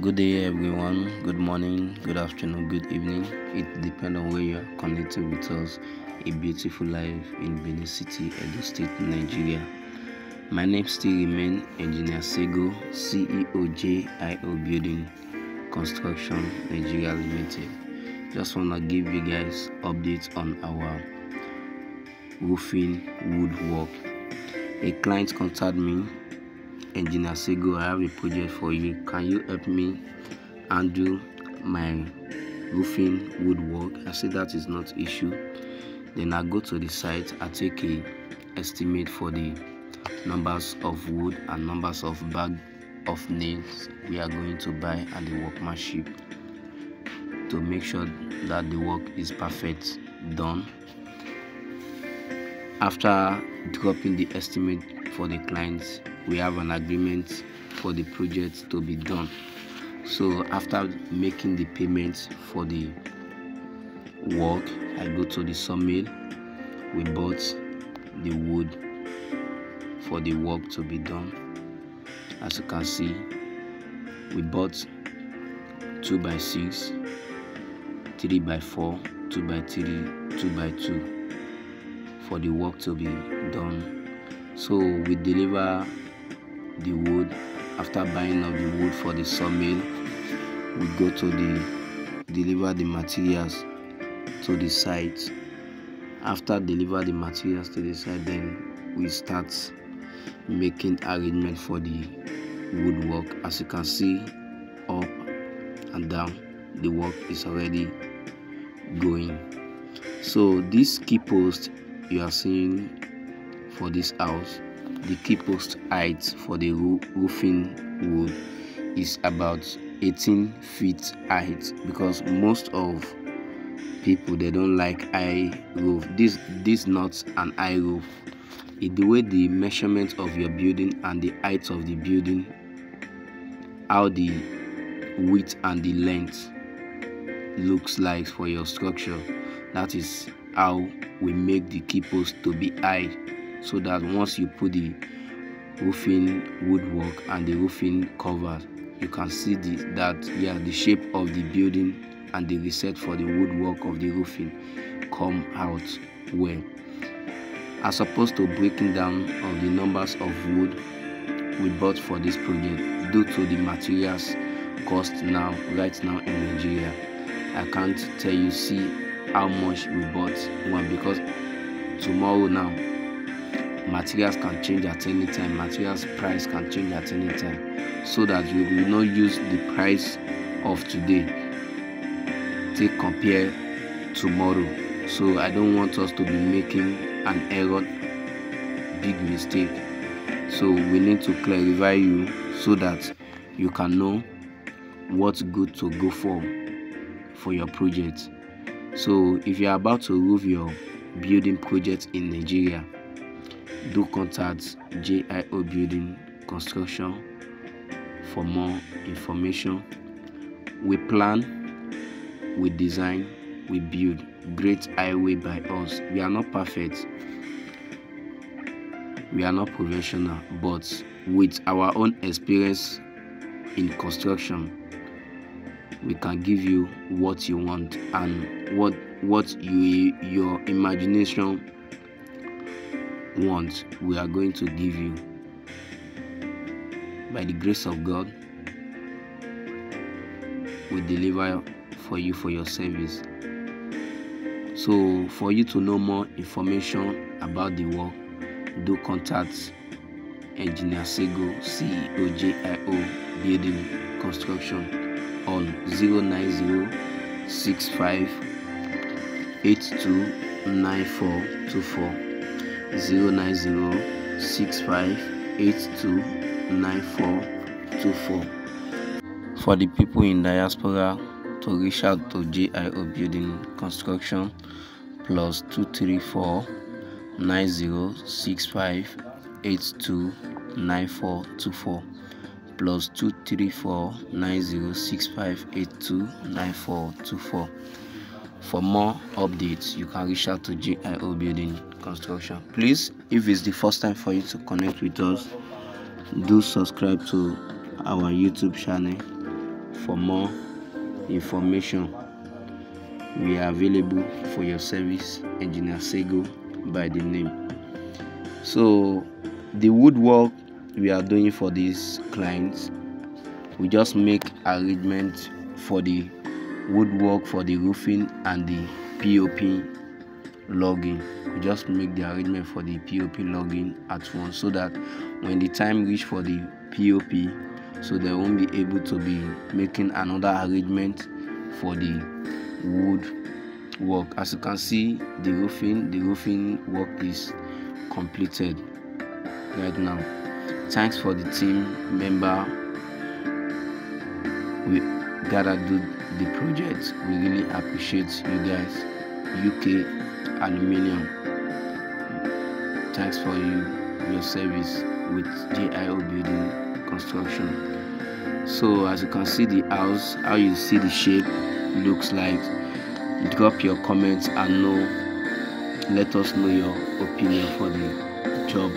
Good day, everyone. Good morning, good afternoon, good evening. It depends on where you are connecting with us. A beautiful life in Benin City, Edo State, Nigeria. My name still remains Engineer Sego, CEO JIO Building Construction Nigeria Limited. Just wanna give you guys updates on our roofing woodwork. A client contacted me engineer Sego, I have a project for you. Can you help me handle my roofing woodwork? I said that is not issue. Then I go to the site, I take a estimate for the numbers of wood and numbers of bag of nails we are going to buy and the workmanship to make sure that the work is perfect done after dropping the estimate for the clients we have an agreement for the project to be done. So after making the payments for the work i go to the sawmill. We bought the wood for the work to be done. As you can see we bought 2 by 6 3 by 4 2 by 3 2 by 2 for the work to be done. So we deliver the wood. After buying of the wood for the sawmill we go to the deliver the materials to the site. After deliver the materials to the site then we start making arrangement for the woodwork. As you can see up and down the work is already going. So this key post you are seeing for this house the key post height for the roofing wood is about 18 feet height because most of people they don't like high roof. This this not an high roof. It the way the measurement of your building and the height of the building how the width and the length looks like for your structure that is how we make the key post to be high so that once you put the roofing woodwork and the roofing cover you can see the that yeah the shape of the building and the reset for the woodwork of the roofing come out well. As opposed to breaking down of the numbers of wood we bought for this project due to the materials cost now right now in nigeria i can't tell you see how much we bought one because tomorrow now materials can change at any time materials price can change at any time so that you will not use the price of today. Take compare tomorrow. So i don't want us to be making an error big mistake. So we need to clarify you so that you can know what's good to go for for your project. So if you're about to roof your building project in nigeria do contact JIO Building Construction for more information. We plan, we design, we build great highway by us. We are not perfect. We are not professional, but with our own experience in construction, we can give you what you want and what what you your imagination want we are going to give you. By the grace of god we deliver for you for your service. So for you to know more information about the work do contact engineer sego ceo building construction on 09065 829424 09065829424 for the people in diaspora to reach out to JIO Building Construction plus 234 9065 829424 plus 234 9065 829424 for more updates you can reach out to JIO Building Construction. Please if it's the first time for you to connect with us do subscribe to our YouTube channel for more information. We are available for your service engineer sego by the name. So the woodwork we are doing for these clients we just make arrangement for the woodwork for the roofing and the pop logging. We just make the arrangement for the pop logging at once so that when the time reach for the pop so they won't be able to be making another arrangement for the wood work as you can see the roofing the roofing work is completed right now. Thanks for the team member. We gotta do the project we really appreciate you guys uk aluminium. Thanks for you your service with JIO building construction. So as you can see the house how you see the shape looks like drop your comments and know let us know your opinion for the job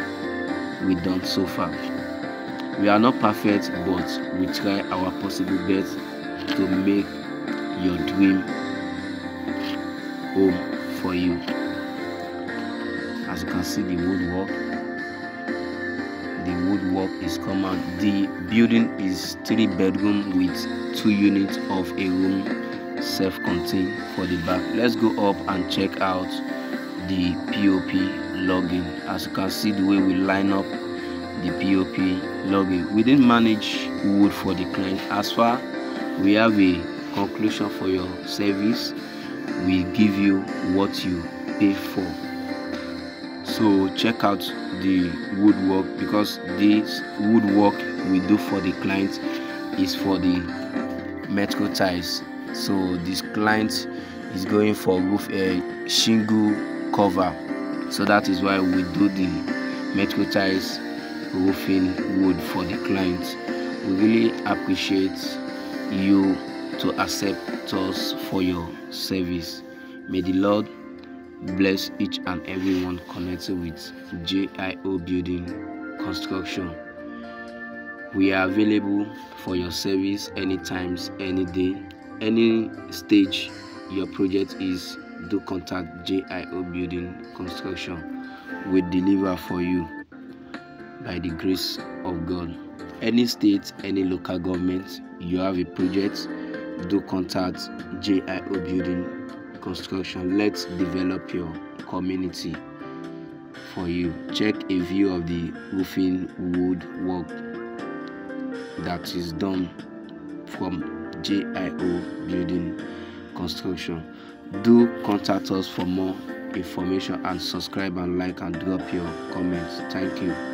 we done so far. We are not perfect but we try our possible best to make your dream home for you. As you can see the woodwork the woodwork is common the building is three bedroom with two units of a room self-contained for the back. Let's go up and check out the pop logging. As you can see the way we line up the pop logging. We didn't manage wood for the client. As far we have a conclusion for your service we give you what you pay for. So check out the woodwork because this woodwork we do for the client is for the metro ties so this client is going for roof a shingle cover. So that is why we do the metro ties roofing wood for the client. We really appreciate you to accept us for your service. May the lord bless each and everyone connected with jio building construction. We are available for your service anytime any day any stage your project is do contact JIO Building Construction. We deliver for you by the grace of God. Any state, any local government, you have a project, do contact JIO Building Construction. Let's develop your community for you. Check a view of the roofing wood work that is done from JIO Building Construction. Do contact us for more information and subscribe and like and drop your comments. Thank you.